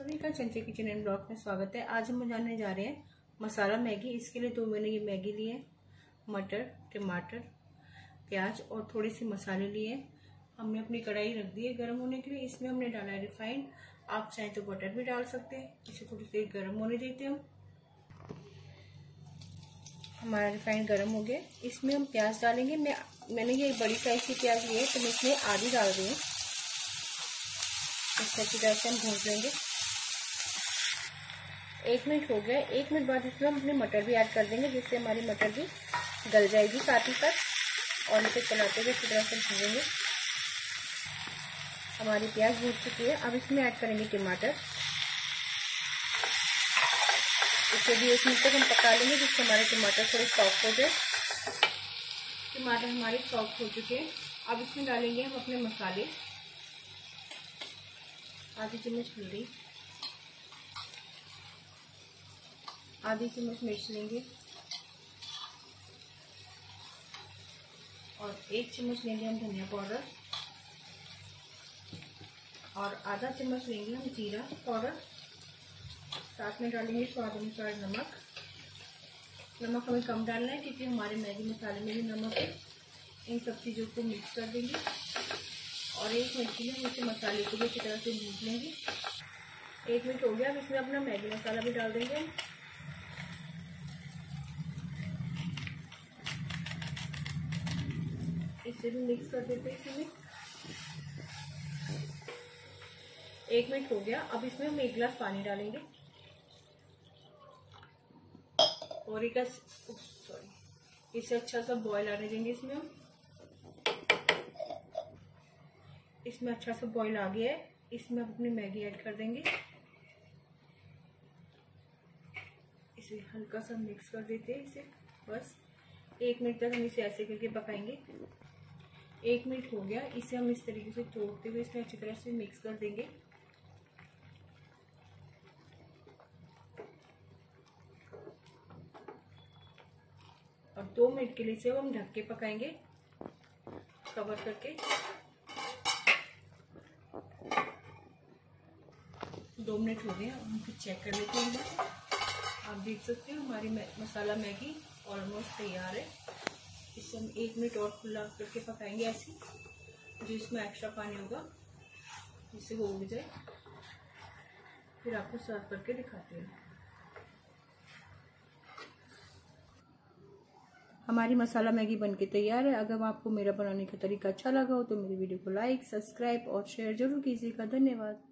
का चंचे kitchen and block में स्वागत है। आज हम जानने जा रहे हैं मसाला मैगी। इसके लिए दो मैंने ये मैगी ली है। मटर, टमाटर, प्याज और थोड़े से मसाले लिए हमने अपनी कढ़ाई रख दी है गर्म होने के लिए। इसमें हमने डाला है रिफाइंड। आप चाहें तो बटर भी डाल सकते हैं। इसे थोड़ी देर गर्म होने देते हम। हमारा रिफाइंड गर्म हो गया। इसमें हम प्याज डालेंगे। मैं, मैंने ये बड़ी साइज़ की प्याज ली है तो मैं इसमें आधी डाल रही हूँ। इस अच्छी तरह से हम भून लेंगे। एक मिनट हो गया, एक मिनट बाद इसमें हम अपने मटर भी ऐड कर देंगे, जिससे हमारी मटर भी गल जाएगी साथ ही साथ, और इसे चलाते हुए अच्छी तरह से भूनेंगे। हमारी प्याज भून चुकी है, अब इसमें ऐड करेंगे टमाटर। इसे भी एक मिनट तक हम पका लेंगे, जिससे हमारे टमाटर थोड़े सॉफ्ट हो जाए। टमाटर हमारे सॉफ्ट हो चुके हैं। अब इसमें डालेंगे हम अपने मसाले। आधी चम्मच हल्दी। आधी चम्मच मिर्च लेंगे। और एक चम्मच लेंगे हम धनिया पाउडर। और आधा चम्मच लेंगे हम जीरा पाउडर। साथ में डालेंगे स्वाद अनुसार नमक। नमक हमें कम डालना है क्योंकि हमारे मैगी मसाले में भी नमक है। इन सब चीज़ों को मिक्स कर देंगे। और एक मिनट के लिए हम इसे मसाले को भी अच्छी तरह से भून लेंगे। एक मिनट हो गया, अब इसमें अपना मैगी मसाला भी डाल देंगे इसे भी मिक्स कर देते हैं इसमें। एक मिनट हो गया, अब इसमें हम एक गिलास पानी डालेंगे। और एक सॉरी इसे अच्छा सा बॉईल आने देंगे इसमें हम। इसमें अच्छा सा बॉईल आ गया है। इसमें हम अपनी मैगी ऐड कर देंगे। इसे हल्का सा मिक्स कर देते हैं इसे। बस, एक मिनट तक हम इसे ऐसे करके पकाएँगे। एक मिनट हो गया, इसे हम इस तरीके से तोड़ते हुए इसमें अच्छी तरह से मिक्स कर देंगे। और दो मिनट के लिए इसे हम ढक के पकाएँगे कवर करके। दो मिनट हो गए हम फिर चेक कर लेते हैं। आप देख सकते हो हमारी मसाला मैगी ऑलमोस्ट तैयार है। इसे हम एक मिनट और खुला करके पकाएँगे ऐसे, जो इसमें एक्स्ट्रा पानी होगा, जिससे हो भी जाए। फिर आपको सर्व करके दिखाते हैं। हमारी मसाला मैगी बनके तैयार है। अगर आपको मेरा बनाने का तरीका अच्छा लगा हो तो मेरी वीडियो को लाइक सब्सक्राइब और शेयर ज़रूर कीजिएगा। धन्यवाद।